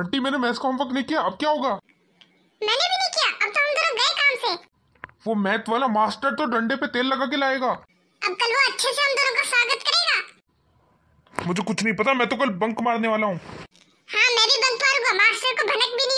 बंटी मैंने मैथ्स का होमवर्क नहीं किया अब क्या होगा? मैंने भी नहीं किया अब तो हम दोनों गए काम से। वो मैथ वाला मास्टर तो डंडे पे तेल लगा के लाएगा। अब कल वो अच्छे से हम दोनों का स्वागत करेगा। मुझे कुछ नहीं पता मैं तो कल बंक मारने वाला हूँ। हाँ मैं भी बंक मारूँगा मास्टर को भनक भी